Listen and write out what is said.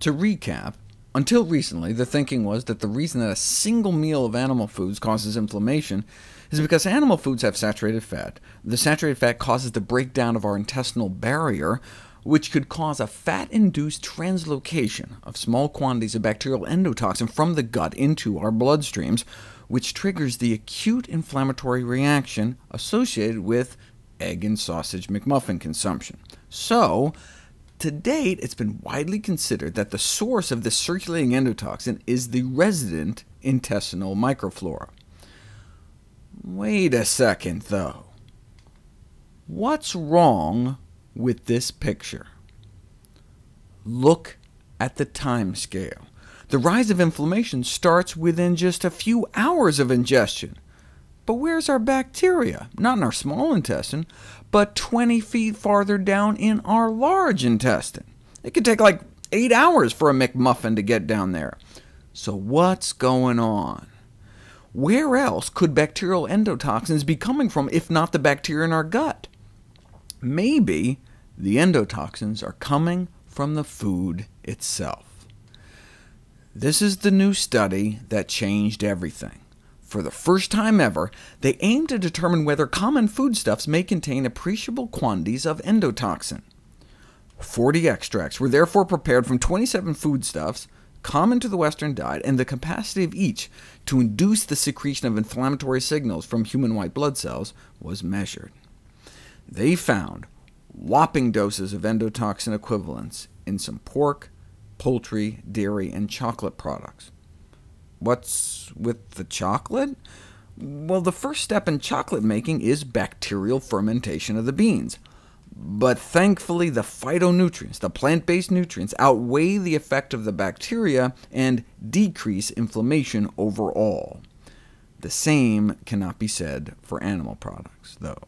To recap, until recently, the thinking was that the reason that a single meal of animal foods causes inflammation is because animal foods have saturated fat. The saturated fat causes the breakdown of our intestinal barrier, which could cause a fat-induced translocation of small quantities of bacterial endotoxin from the gut into our bloodstreams, which triggers the acute inflammatory reaction associated with egg and sausage McMuffin consumption. So, to date, it's been widely considered that the source of this circulating endotoxin is the resident intestinal microflora. Wait a second, though. What's wrong with this picture? Look at the time scale. The rise of inflammation starts within just a few hours of ingestion. But where's our bacteria? Not in our small intestine, but 20 feet farther down in our large intestine. It could take like 8 hours for a McMuffin to get down there. So what's going on? Where else could bacterial endotoxins be coming from if not the bacteria in our gut? Maybe the endotoxins are coming from the food itself. This is the new study that changed everything. For the first time ever, they aim to determine whether common foodstuffs may contain appreciable quantities of endotoxin. 40 extracts were therefore prepared from 27 foodstuffs, common to the Western diet, and the capacity of each to induce the secretion of inflammatory signals from human white blood cells was measured. They found whopping doses of endotoxin equivalents in some pork, poultry, dairy, and chocolate products. What's with the chocolate? Well, the first step in chocolate making is bacterial fermentation of the beans. But thankfully, the phytonutrients, the plant-based nutrients, outweigh the effect of the bacteria and decrease inflammation overall. The same cannot be said for animal products, though.